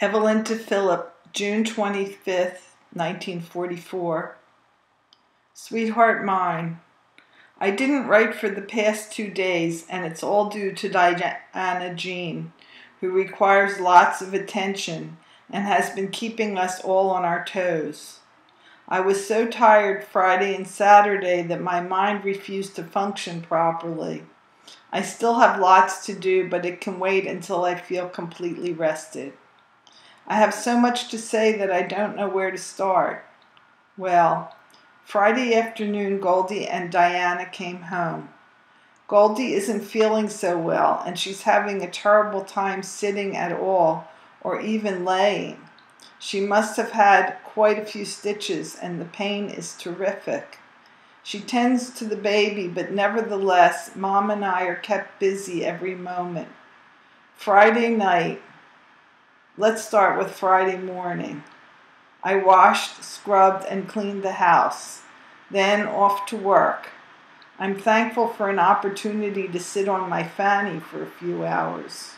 Evelyn to Philip, June 25th, 1944. Sweetheart mine, I didn't write for the past two days, and it's all due to Diana Jean, who requires lots of attention and has been keeping us all on our toes. I was so tired Friday and Saturday that my mind refused to function properly. I still have lots to do, but it can wait until I feel completely rested. I have so much to say that I don't know where to start. Well, Friday afternoon, Goldie and Diana came home. Goldie isn't feeling so well, and she's having a terrible time sitting at all, or even laying. She must have had quite a few stitches, and the pain is terrific. She tends to the baby, but nevertheless, Mom and I are kept busy every moment. Friday night, Let's start with Friday morning. I washed, scrubbed, and cleaned the house, then off to work. I'm thankful for an opportunity to sit on my fanny for a few hours.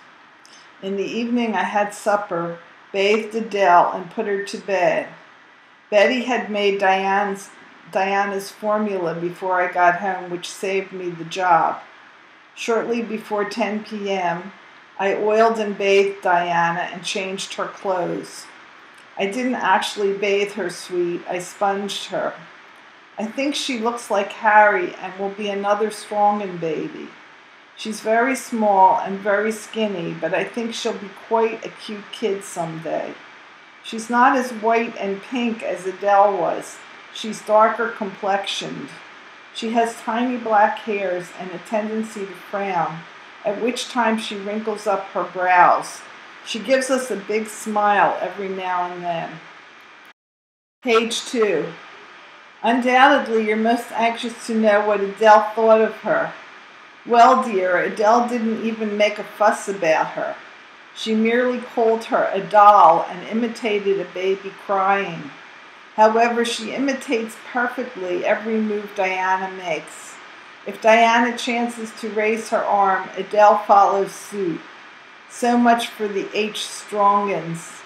In the evening, I had supper, bathed Adele, and put her to bed. Betty had made Diane's, Diana's formula before I got home, which saved me the job. Shortly before 10 p.m., I oiled and bathed Diana and changed her clothes. I didn't actually bathe her, sweet, I sponged her. I think she looks like Harry and will be another Strongen baby. She's very small and very skinny, but I think she'll be quite a cute kid someday. She's not as white and pink as Adele was. She's darker complexioned. She has tiny black hairs and a tendency to frown, at which time she wrinkles up her brows. She gives us a big smile every now and then. Page 2. Undoubtedly, you're most anxious to know what Adele thought of her. Well, dear, Adele didn't even make a fuss about her. She merely called her a doll and imitated a baby crying. However, she imitates perfectly every move Diana makes. If Diana chances to raise her arm, Adele follows suit. So much for the H. Strongens.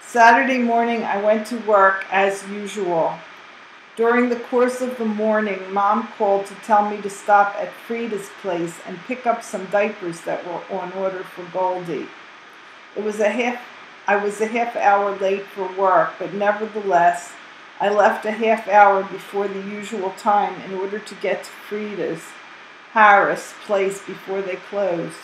Saturday morning, I went to work as usual. During the course of the morning, Mom called to tell me to stop at Frida's place and pick up some diapers that were on order for Goldie. It was a half I was a half hour late for work, but nevertheless, I left a half hour before the usual time in order to get to Frida's Harris place before they closed.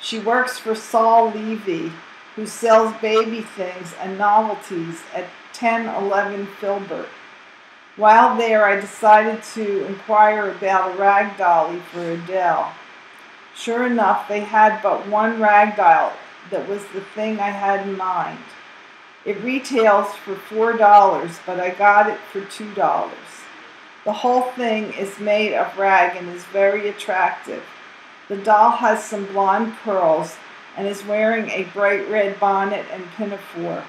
She works for Saul Levy, who sells baby things and novelties at 1011 Filbert. While there, I decided to inquire about a rag dolly for Adele. Sure enough, they had but one rag doll that was the thing I had in mind. It retails for $4, but I got it for $2. The whole thing is made of rag and is very attractive. The doll has some blonde curls and is wearing a bright red bonnet and pinafore.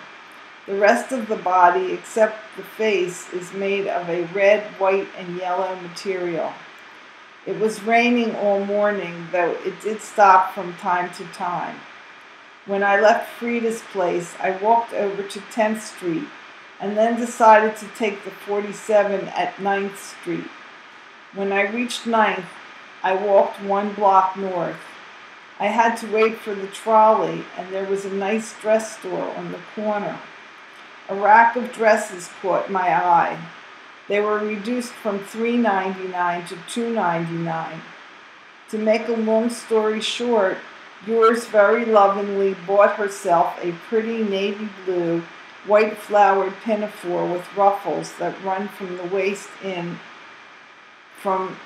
The rest of the body, except the face, is made of a red, white, and yellow material. It was raining all morning, though it did stop from time to time. When I left Frida's place, I walked over to 10th Street and then decided to take the 47 at 9th Street. When I reached 9th, I walked one block north. I had to wait for the trolley, and there was a nice dress store on the corner. A rack of dresses caught my eye. They were reduced from $3.99 to $2.99. To make a long story short, Yours very lovingly bought herself a pretty navy blue, white flowered pinafore with ruffles that run from the waist in from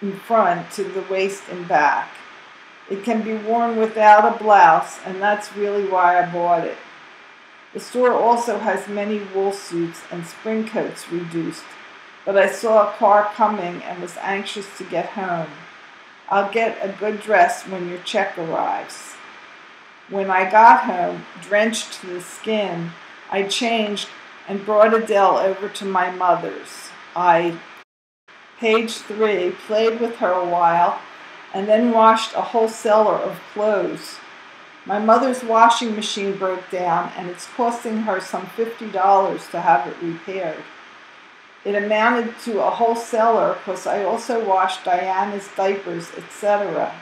in front to the waist and back. It can be worn without a blouse, and that's really why I bought it. The store also has many wool suits and spring coats reduced, but I saw a car coming and was anxious to get home. I'll get a good dress when your check arrives. When I got home, drenched to the skin, I changed and brought Adele over to my mother's. I, page three, played with her a while and then washed a whole cellar of clothes. My mother's washing machine broke down and it's costing her some $50 to have it repaired. It amounted to a whole cellar because I also wash Diana's diapers, etc.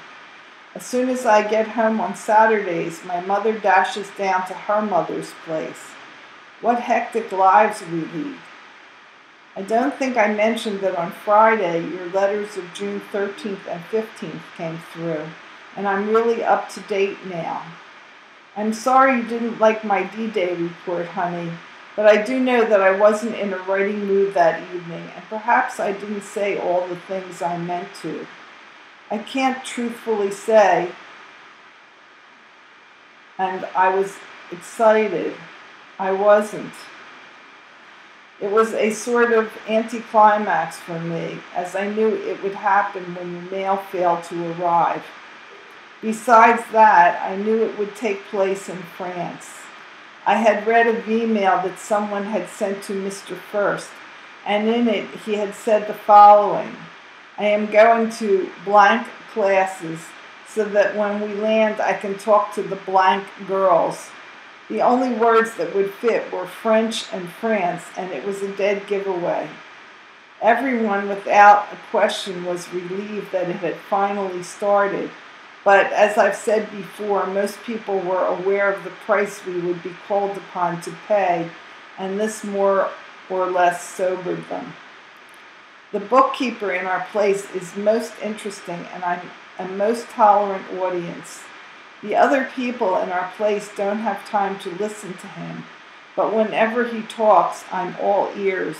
As soon as I get home on Saturdays, my mother dashes down to her mother's place. What hectic lives we lead. I don't think I mentioned that on Friday your letters of June 13th and 15th came through, and I'm really up to date now. I'm sorry you didn't like my D Day report, honey, but I do know that I wasn't in a writing mood that evening, and perhaps I didn't say all the things I meant to. I can't truthfully say, and I was excited. I wasn't. It was a sort of anticlimax for me, as I knew it would happen when the mail failed to arrive. Besides that, I knew it would take place in France. I had read a V-mail that someone had sent to Mr. First, and in it he had said the following I am going to blank classes so that when we land I can talk to the blank girls. The only words that would fit were French and France, and it was a dead giveaway. Everyone, without a question, was relieved that it had finally started. But as I've said before, most people were aware of the price we would be called upon to pay, and this more or less sobered them. The bookkeeper in our place is most interesting, and I'm a most tolerant audience. The other people in our place don't have time to listen to him, but whenever he talks, I'm all ears.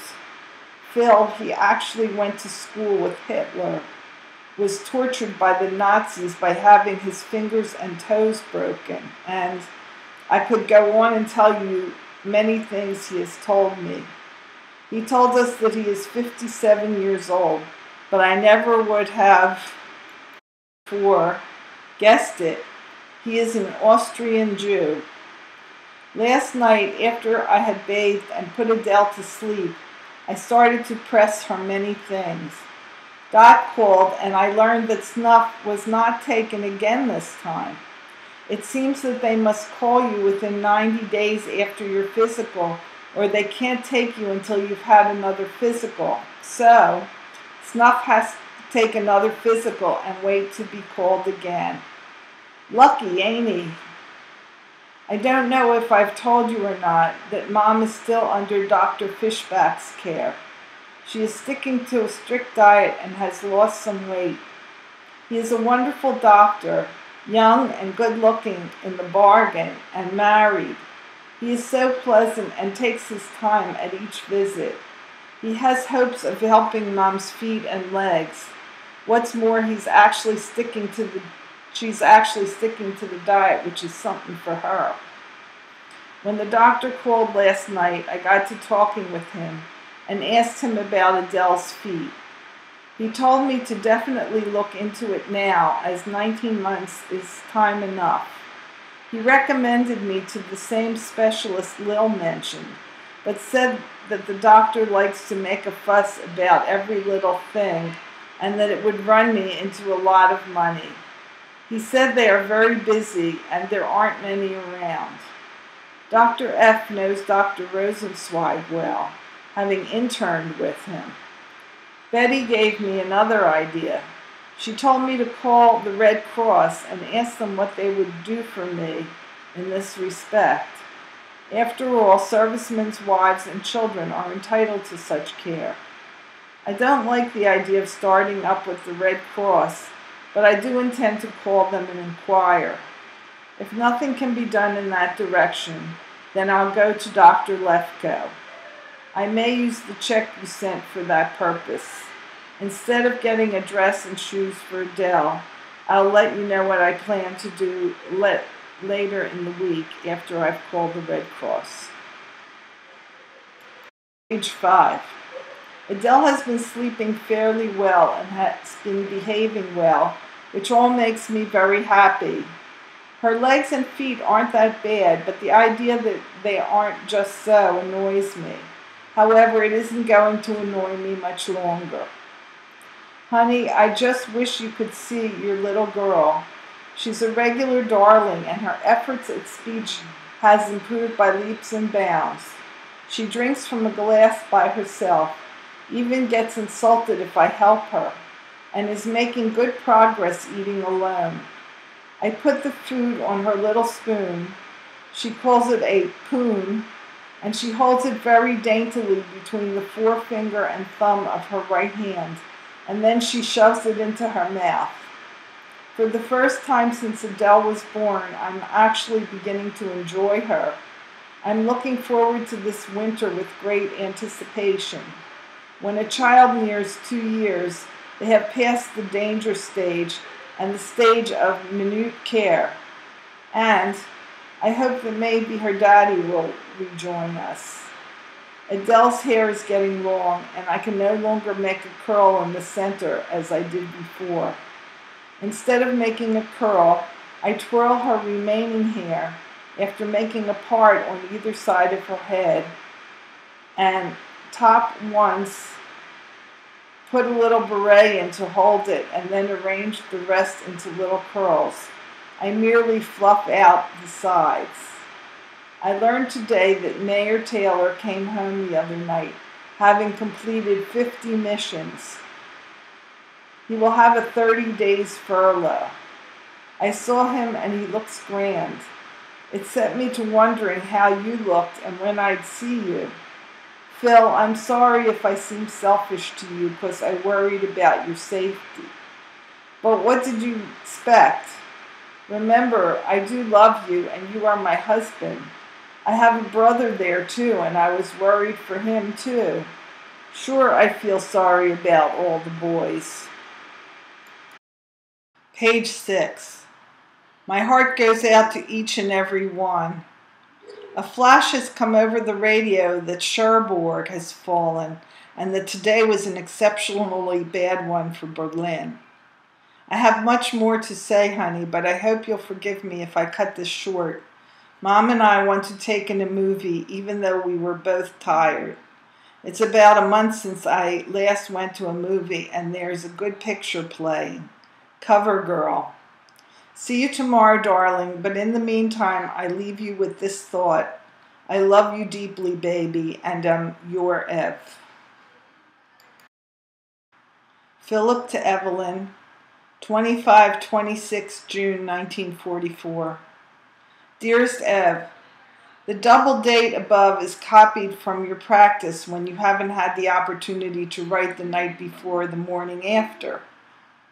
Phil, he actually went to school with Hitler, was tortured by the Nazis by having his fingers and toes broken, and I could go on and tell you many things he has told me. He told us that he is 57 years old, but I never would have before guessed it he is an Austrian Jew. Last night, after I had bathed and put Adele to sleep, I started to press her many things. Dot called, and I learned that snuff was not taken again this time. It seems that they must call you within 90 days after your physical, or they can't take you until you've had another physical. So, snuff has to take another physical and wait to be called again. Lucky, ain't he? I don't know if I've told you or not that Mom is still under Dr. Fishback's care. She is sticking to a strict diet and has lost some weight. He is a wonderful doctor, young and good looking in the bargain, and married. He is so pleasant and takes his time at each visit. He has hopes of helping Mom's feet and legs. What's more, he's actually sticking to the she's actually sticking to the diet, which is something for her. When the doctor called last night, I got to talking with him and asked him about Adele's feet. He told me to definitely look into it now, as 19 months is time enough. He recommended me to the same specialist Lil mentioned, but said that the doctor likes to make a fuss about every little thing and that it would run me into a lot of money. He said they are very busy and there aren't many around. Dr. F knows Dr. Rosenzweig well, having interned with him. Betty gave me another idea. She told me to call the Red Cross and ask them what they would do for me in this respect. After all, servicemen's wives and children are entitled to such care. I don't like the idea of starting up with the Red Cross but I do intend to call them and inquire. If nothing can be done in that direction, then I'll go to Dr. Lefko. I may use the check you sent for that purpose. Instead of getting a dress and shoes for Adele, I'll let you know what I plan to do let, later in the week after I've called the Red Cross. Page 5. Adele has been sleeping fairly well and has been behaving well which all makes me very happy. Her legs and feet aren't that bad, but the idea that they aren't just so annoys me. However, it isn't going to annoy me much longer. Honey, I just wish you could see your little girl. She's a regular darling, and her efforts at speech has improved by leaps and bounds. She drinks from a glass by herself, even gets insulted if I help her, and is making good progress eating alone. I put the food on her little spoon. She calls it a poon, and she holds it very daintily between the forefinger and thumb of her right hand, and then she shoves it into her mouth. For the first time since Adele was born, I'm actually beginning to enjoy her. I'm looking forward to this winter with great anticipation. When a child nears two years, they have passed the danger stage and the stage of minute care. And I hope that maybe her daddy will rejoin us. Adele's hair is getting long, and I can no longer make a curl in the center as I did before. Instead of making a curl, I twirl her remaining hair after making a part on either side of her head and top once Put a little beret in to hold it and then arrange the rest into little curls. I merely fluff out the sides. I learned today that Mayor Taylor came home the other night, having completed 50 missions. He will have a 30 days furlough. I saw him and he looks grand. It set me to wondering how you looked and when I'd see you. Phil, I'm sorry if I seem selfish to you because I worried about your safety. But what did you expect? Remember, I do love you and you are my husband. I have a brother there too, and I was worried for him too. Sure, I feel sorry about all the boys. Page 6. My heart goes out to each and every one. A flash has come over the radio that Cherbourg has fallen and that today was an exceptionally bad one for Berlin. I have much more to say, honey, but I hope you'll forgive me if I cut this short. Mom and I want to take in a movie, even though we were both tired. It's about a month since I last went to a movie, and there's a good picture playing. Cover Girl. See you tomorrow, darling, but in the meantime, I leave you with this thought. I love you deeply, baby, and am your Ev. Philip to Evelyn, 25 26 June 1944. Dearest Ev, the double date above is copied from your practice when you haven't had the opportunity to write the night before the morning after.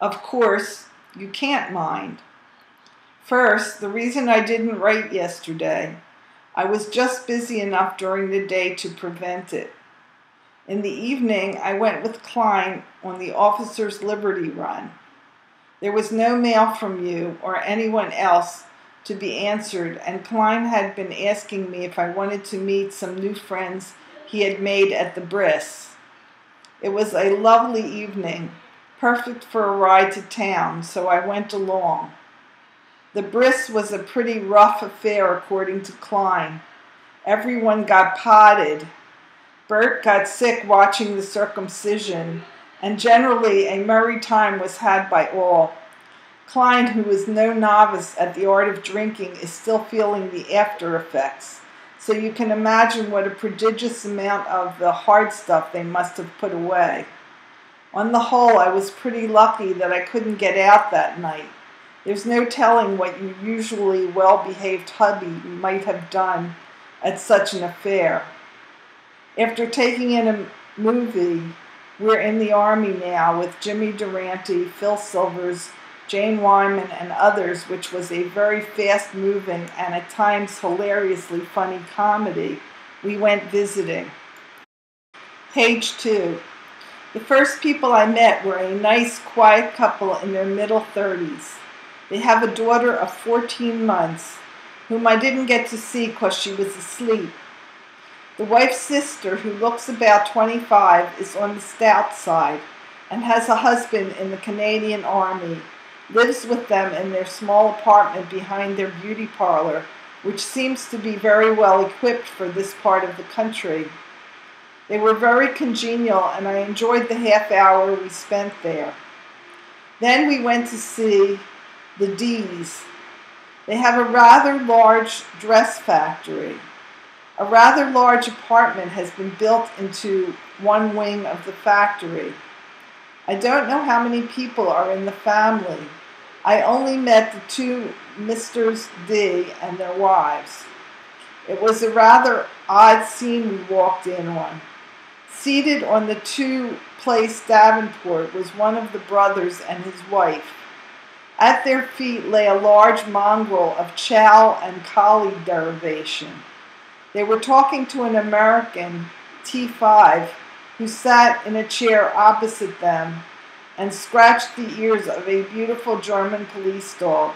Of course, you can't mind. First, the reason I didn't write yesterday. I was just busy enough during the day to prevent it. In the evening, I went with Klein on the Officer's Liberty Run. There was no mail from you or anyone else to be answered, and Klein had been asking me if I wanted to meet some new friends he had made at the Bris. It was a lovely evening, perfect for a ride to town, so I went along. The Bris was a pretty rough affair, according to Klein. Everyone got potted. Bert got sick watching the circumcision, and generally a merry time was had by all. Klein, who is no novice at the art of drinking, is still feeling the after effects. So you can imagine what a prodigious amount of the hard stuff they must have put away. On the whole, I was pretty lucky that I couldn't get out that night. There's no telling what your usually well behaved hubby might have done at such an affair. After taking in a movie, we're in the Army now with Jimmy Durante, Phil Silvers, Jane Wyman, and others, which was a very fast moving and at times hilariously funny comedy. We went visiting. Page 2. The first people I met were a nice, quiet couple in their middle 30s. They have a daughter of 14 months, whom I didn't get to see because she was asleep. The wife's sister, who looks about 25, is on the stout side and has a husband in the Canadian Army, lives with them in their small apartment behind their beauty parlor, which seems to be very well equipped for this part of the country. They were very congenial, and I enjoyed the half hour we spent there. Then we went to see the D's. They have a rather large dress factory. A rather large apartment has been built into one wing of the factory. I don't know how many people are in the family. I only met the two Misters D and their wives. It was a rather odd scene we walked in on. Seated on the two place Davenport was one of the brothers and his wife. At their feet lay a large mongrel of chow and collie derivation. They were talking to an American, T5, who sat in a chair opposite them and scratched the ears of a beautiful German police dog.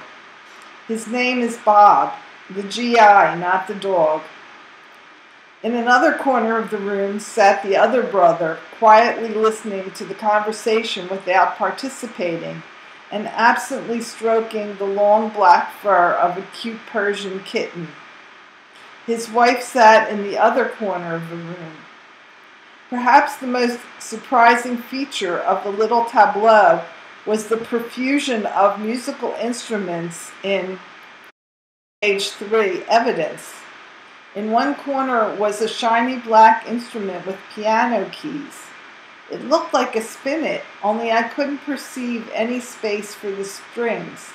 His name is Bob, the GI, not the dog. In another corner of the room sat the other brother, quietly listening to the conversation without participating and absently stroking the long black fur of a cute Persian kitten. His wife sat in the other corner of the room. Perhaps the most surprising feature of the little tableau was the profusion of musical instruments in page 3 evidence. In one corner was a shiny black instrument with piano keys. It looked like a spinet, only I couldn't perceive any space for the strings.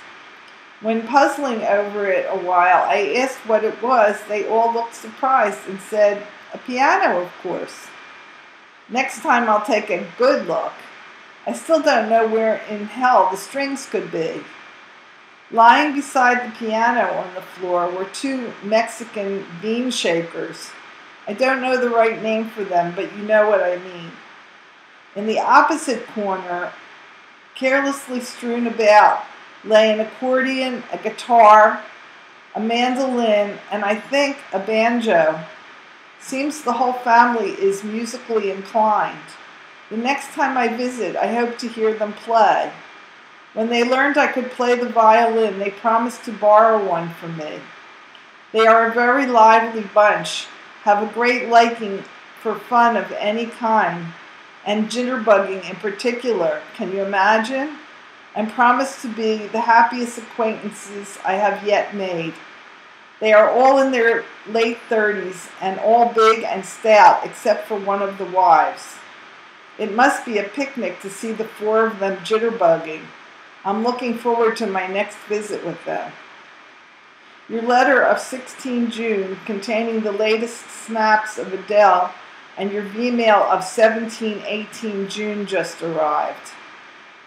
When puzzling over it a while, I asked what it was. They all looked surprised and said, A piano, of course. Next time I'll take a good look. I still don't know where in hell the strings could be. Lying beside the piano on the floor were two Mexican bean shakers. I don't know the right name for them, but you know what I mean. In the opposite corner, carelessly strewn about, lay an accordion, a guitar, a mandolin, and I think a banjo. Seems the whole family is musically inclined. The next time I visit, I hope to hear them play. When they learned I could play the violin, they promised to borrow one from me. They are a very lively bunch, have a great liking for fun of any kind, and jitterbugging in particular. Can you imagine? And promise to be the happiest acquaintances I have yet made. They are all in their late 30s and all big and stout except for one of the wives. It must be a picnic to see the four of them jitterbugging. I'm looking forward to my next visit with them. Your letter of 16 June containing the latest snaps of Adele and your V-mail of 17 18 June just arrived.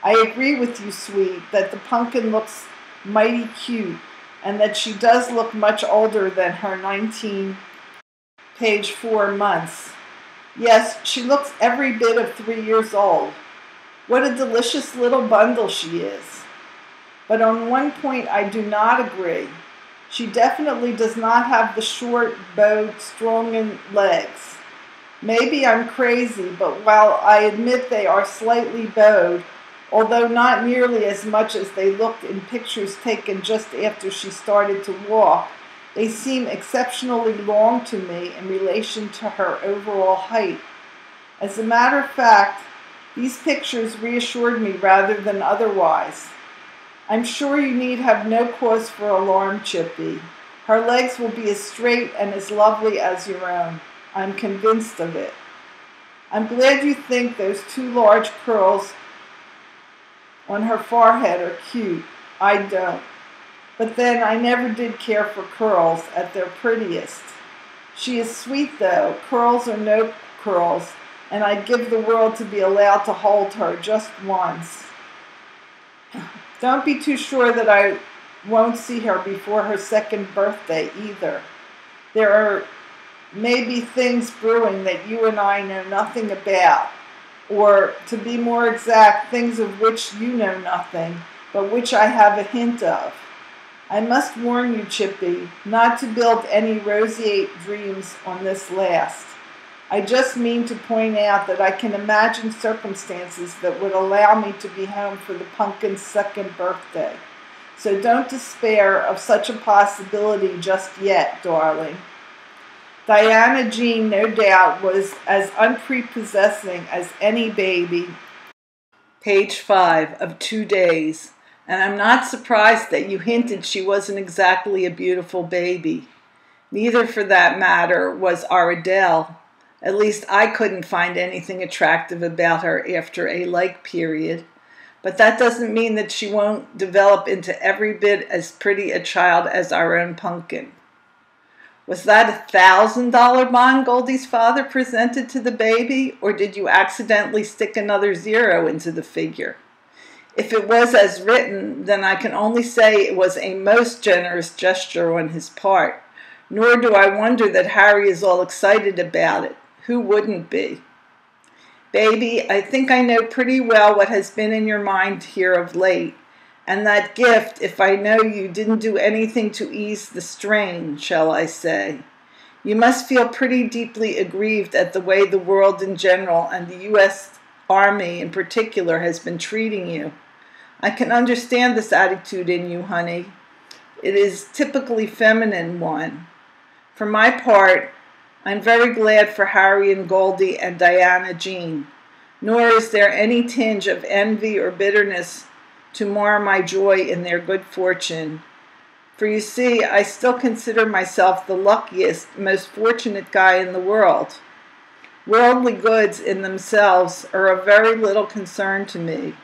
I agree with you, sweet, that the pumpkin looks mighty cute and that she does look much older than her 19 page 4 months. Yes, she looks every bit of three years old. What a delicious little bundle she is. But on one point I do not agree. She definitely does not have the short, bowed, strong legs. Maybe I'm crazy, but while I admit they are slightly bowed, although not nearly as much as they looked in pictures taken just after she started to walk, they seem exceptionally long to me in relation to her overall height. As a matter of fact, these pictures reassured me rather than otherwise. I'm sure you need have no cause for alarm, Chippy. Her legs will be as straight and as lovely as your own. I'm convinced of it. I'm glad you think those two large curls on her forehead are cute. I don't. But then I never did care for curls at their prettiest. She is sweet though, curls or no curls, and I'd give the world to be allowed to hold her just once. Don't be too sure that I won't see her before her second birthday either. There are maybe things brewing that you and I know nothing about or to be more exact, things of which you know nothing, but which I have a hint of. I must warn you, Chippy, not to build any roseate dreams on this last. I just mean to point out that I can imagine circumstances that would allow me to be home for the pumpkin's second birthday. So don't despair of such a possibility just yet, darling. Diana Jean, no doubt, was as unprepossessing as any baby. Page 5 of Two Days. And I'm not surprised that you hinted she wasn't exactly a beautiful baby. Neither, for that matter, was our Adele. At least I couldn't find anything attractive about her after a like period. But that doesn't mean that she won't develop into every bit as pretty a child as our own pumpkin. Was that a thousand dollar bond Goldie's father presented to the baby, or did you accidentally stick another zero into the figure? If it was as written, then I can only say it was a most generous gesture on his part. Nor do I wonder that Harry is all excited about it. Who wouldn't be? Baby, I think I know pretty well what has been in your mind here of late. And that gift, if I know you didn't do anything to ease the strain, shall I say. You must feel pretty deeply aggrieved at the way the world in general and the U.S. Army in particular has been treating you. I can understand this attitude in you, honey. It is typically feminine one. For my part, I'm very glad for Harry and Goldie and Diana Jean, nor is there any tinge of envy or bitterness to mar my joy in their good fortune. For you see, I still consider myself the luckiest, most fortunate guy in the world. Worldly goods in themselves are of very little concern to me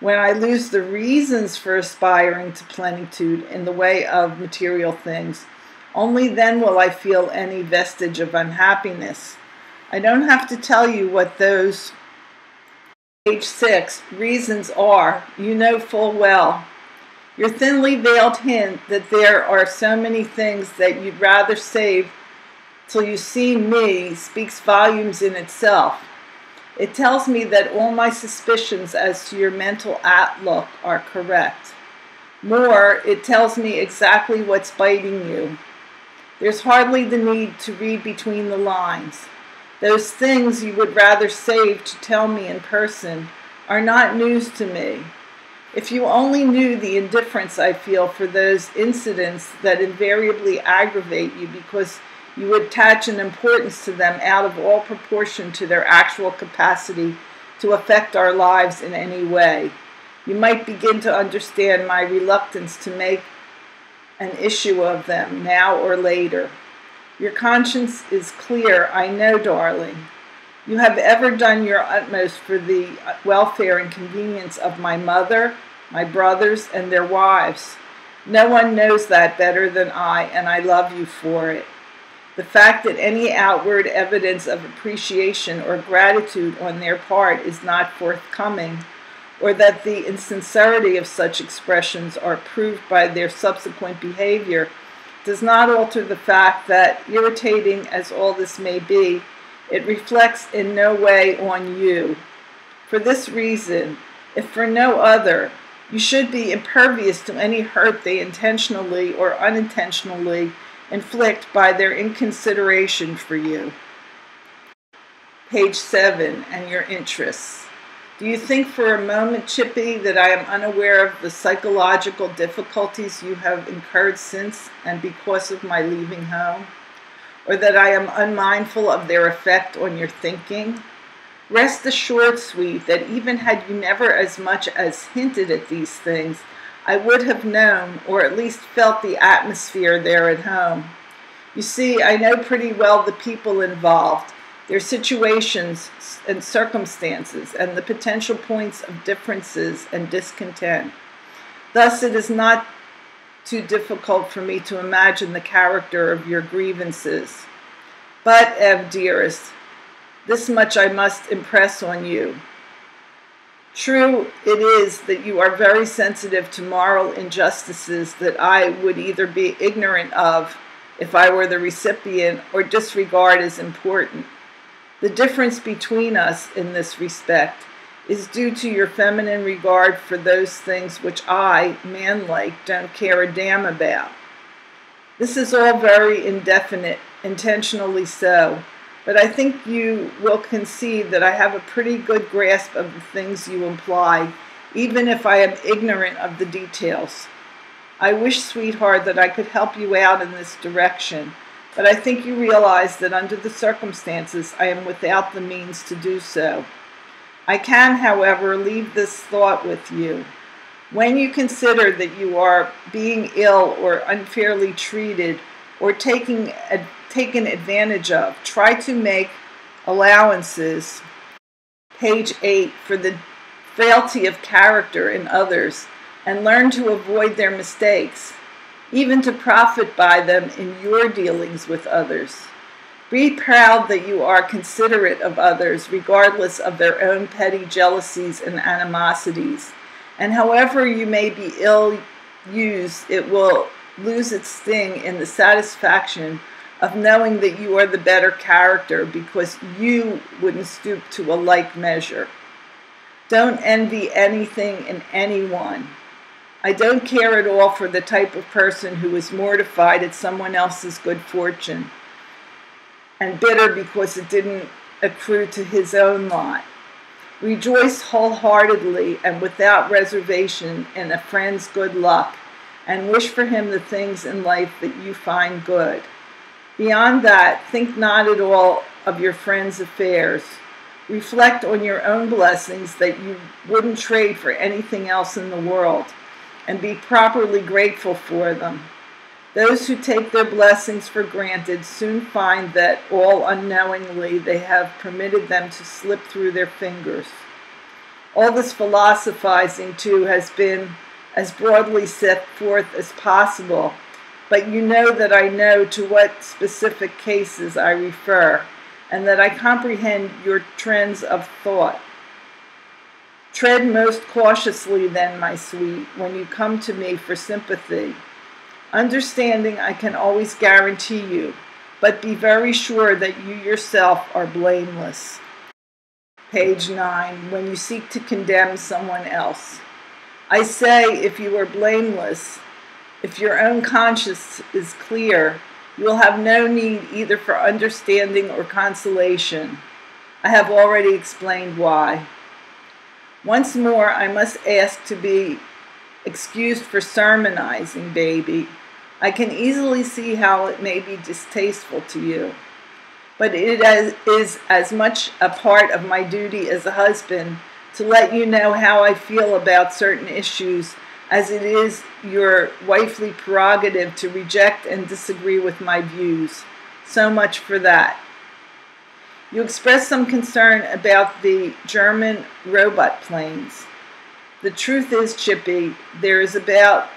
when I lose the reasons for aspiring to plenitude in the way of material things, only then will I feel any vestige of unhappiness. I don't have to tell you what those page six reasons are, you know full well. Your thinly veiled hint that there are so many things that you'd rather save till you see me speaks volumes in itself. It tells me that all my suspicions as to your mental outlook are correct. More, it tells me exactly what's biting you. There's hardly the need to read between the lines. Those things you would rather save to tell me in person are not news to me. If you only knew the indifference I feel for those incidents that invariably aggravate you because you attach an importance to them out of all proportion to their actual capacity to affect our lives in any way. You might begin to understand my reluctance to make an issue of them now or later. Your conscience is clear, I know, darling. You have ever done your utmost for the welfare and convenience of my mother, my brothers, and their wives. No one knows that better than I, and I love you for it. The fact that any outward evidence of appreciation or gratitude on their part is not forthcoming, or that the insincerity of such expressions are proved by their subsequent behavior, does not alter the fact that, irritating as all this may be, it reflects in no way on you. For this reason, if for no other, you should be impervious to any hurt they intentionally or unintentionally inflict by their inconsideration for you. Page 7 and your interests. Do you think for a moment, Chippy, that I am unaware of the psychological difficulties you have incurred since and because of my leaving home? Or that I am unmindful of their effect on your thinking? Rest assured, sweet, that even had you never as much as hinted at these things, I would have known, or at least felt the atmosphere there at home. You see, I know pretty well the people involved, their situations and circumstances, and the potential points of differences and discontent. Thus, it is not too difficult for me to imagine the character of your grievances. But, Ev, dearest, this much I must impress on you. True it is that you are very sensitive to moral injustices that I would either be ignorant of if I were the recipient or disregard as important. The difference between us in this respect is due to your feminine regard for those things which I, manlike, don't care a damn about. This is all very indefinite, intentionally so, but I think you will concede that I have a pretty good grasp of the things you imply, even if I am ignorant of the details. I wish, sweetheart, that I could help you out in this direction, but I think you realize that under the circumstances I am without the means to do so. I can, however, leave this thought with you. When you consider that you are being ill or unfairly treated or taking, taken advantage of, try to make allowances, page 8, for the frailty of character in others and learn to avoid their mistakes, even to profit by them in your dealings with others. Be proud that you are considerate of others, regardless of their own petty jealousies and animosities. And however you may be ill used, it will lose its sting in the satisfaction of knowing that you are the better character because you wouldn't stoop to a like measure. Don't envy anything and anyone. I don't care at all for the type of person who is mortified at someone else's good fortune and bitter because it didn't accrue to his own lot. Rejoice wholeheartedly and without reservation in a friend's good luck, and wish for him the things in life that you find good. Beyond that, think not at all of your friend's affairs. Reflect on your own blessings that you wouldn't trade for anything else in the world, and be properly grateful for them. Those who take their blessings for granted soon find that all unknowingly they have permitted them to slip through their fingers. All this philosophizing, too, has been as broadly set forth as possible, but you know that I know to what specific cases I refer, and that I comprehend your trends of thought. Tread most cautiously, then, my sweet, when you come to me for sympathy Understanding I can always guarantee you, but be very sure that you yourself are blameless. Page 9. When you seek to condemn someone else. I say, if you are blameless, if your own conscience is clear, you will have no need either for understanding or consolation. I have already explained why. Once more, I must ask to be excused for sermonizing, baby. I can easily see how it may be distasteful to you, but it is as much a part of my duty as a husband to let you know how I feel about certain issues as it is your wifely prerogative to reject and disagree with my views. So much for that. You expressed some concern about the German robot planes. The truth is, Chippy, there is about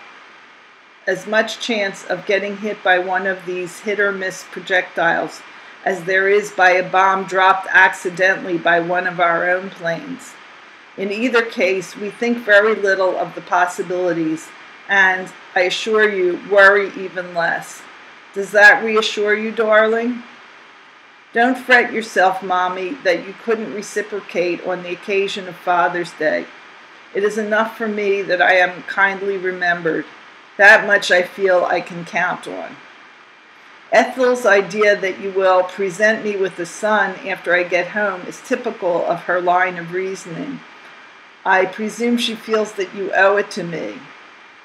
as much chance of getting hit by one of these hit or miss projectiles as there is by a bomb dropped accidentally by one of our own planes. In either case, we think very little of the possibilities and, I assure you, worry even less. Does that reassure you, darling? Don't fret yourself, Mommy, that you couldn't reciprocate on the occasion of Father's Day. It is enough for me that I am kindly remembered. That much I feel I can count on. Ethel's idea that you will present me with a son after I get home is typical of her line of reasoning. I presume she feels that you owe it to me.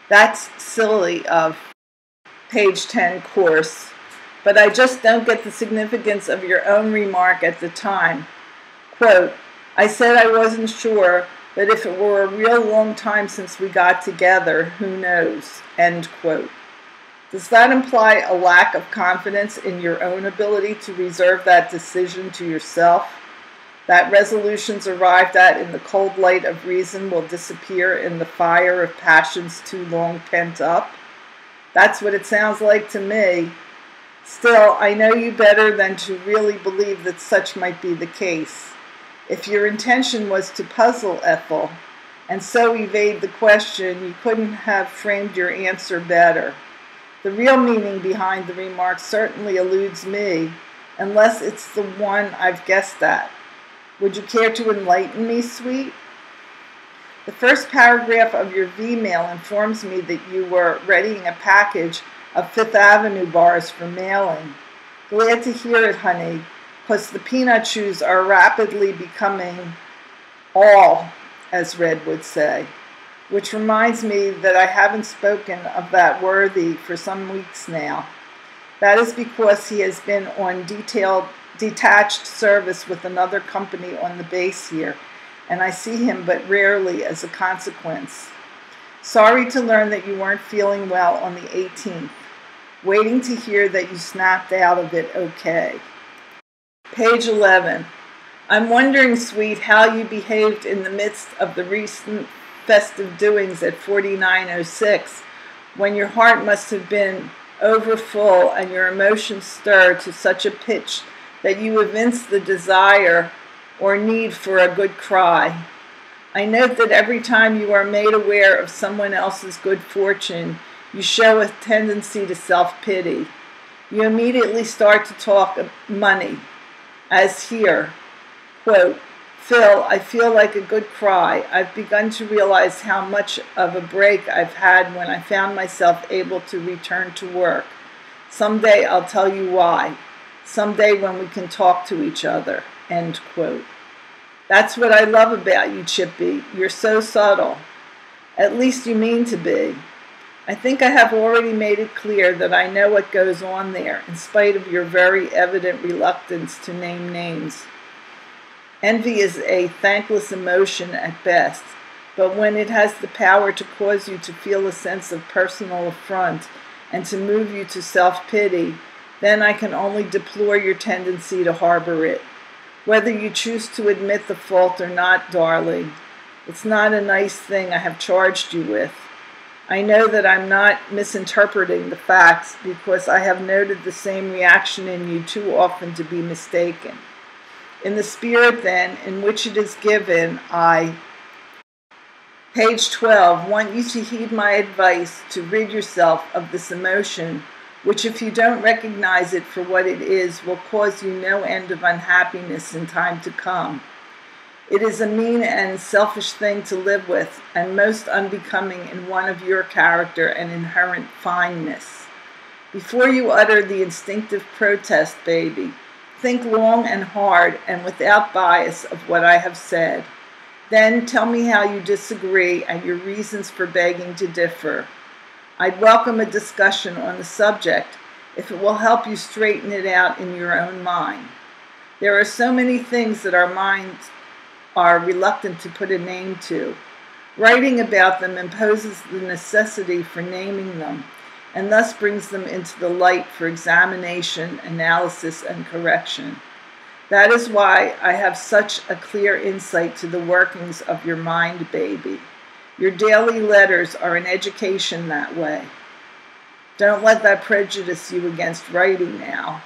That's silly of page 10 course, but I just don't get the significance of your own remark at the time. Quote, I said I wasn't sure, but if it were a real long time since we got together, who knows? End quote. Does that imply a lack of confidence in your own ability to reserve that decision to yourself? That resolutions arrived at in the cold light of reason will disappear in the fire of passions too long pent up? That's what it sounds like to me. Still, I know you better than to really believe that such might be the case. If your intention was to puzzle Ethel and so evade the question, you couldn't have framed your answer better. The real meaning behind the remark certainly eludes me, unless it's the one I've guessed at. Would you care to enlighten me, sweet? The first paragraph of your V-mail informs me that you were readying a package of Fifth Avenue bars for mailing. Glad to hear it, honey because the peanut chews are rapidly becoming all, as Red would say. Which reminds me that I haven't spoken of that worthy for some weeks now. That is because he has been on detailed, detached service with another company on the base here, and I see him but rarely as a consequence. Sorry to learn that you weren't feeling well on the 18th. Waiting to hear that you snapped out of it okay. Page 11. I'm wondering, sweet, how you behaved in the midst of the recent festive doings at 4906 when your heart must have been overfull and your emotions stirred to such a pitch that you evince the desire or need for a good cry. I note that every time you are made aware of someone else's good fortune, you show a tendency to self pity. You immediately start to talk of money, as here. Quote, Phil, I feel like a good cry. I've begun to realize how much of a break I've had when I found myself able to return to work. Someday I'll tell you why. Someday when we can talk to each other. End quote. That's what I love about you, Chippy. You're so subtle. At least you mean to be. I think I have already made it clear that I know what goes on there, in spite of your very evident reluctance to name names. Envy is a thankless emotion at best, but when it has the power to cause you to feel a sense of personal affront and to move you to self pity, then I can only deplore your tendency to harbor it. Whether you choose to admit the fault or not, darling, it's not a nice thing I have charged you with. I know that I'm not misinterpreting the facts because I have noted the same reaction in you too often to be mistaken. In the spirit, then, in which it is given, I, page 12, want you to heed my advice to rid yourself of this emotion, which, if you don't recognize it for what it is, will cause you no end of unhappiness in time to come. It is a mean and selfish thing to live with, and most unbecoming in one of your character and inherent fineness. Before you utter the instinctive protest, baby, Think long and hard and without bias of what I have said. Then tell me how you disagree and your reasons for begging to differ. I'd welcome a discussion on the subject if it will help you straighten it out in your own mind. There are so many things that our minds are reluctant to put a name to. Writing about them imposes the necessity for naming them and thus brings them into the light for examination, analysis, and correction. That is why I have such a clear insight to the workings of your mind, baby. Your daily letters are an education that way. Don't let that prejudice you against writing now.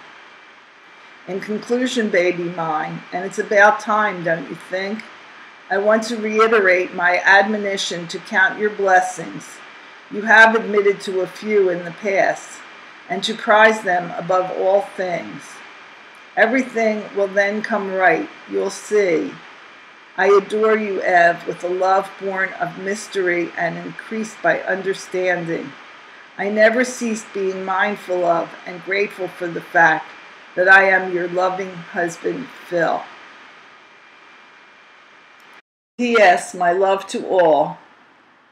In conclusion, baby mine, and it's about time, don't you think? I want to reiterate my admonition to count your blessings you have admitted to a few in the past, and to prize them above all things. Everything will then come right, you'll see. I adore you, Ev, with a love born of mystery and increased by understanding. I never ceased being mindful of and grateful for the fact that I am your loving husband, Phil. P.S. My love to all.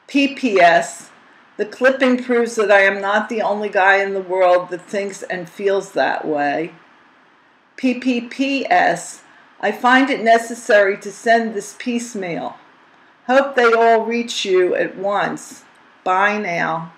P.P.S. The clipping proves that I am not the only guy in the world that thinks and feels that way. PPPS, I find it necessary to send this piecemeal. Hope they all reach you at once. Bye now.